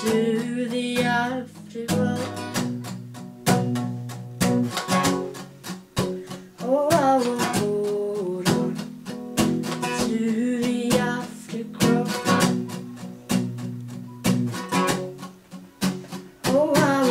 to the afterworld. Oh, I will hold on to the afterglow. Oh, I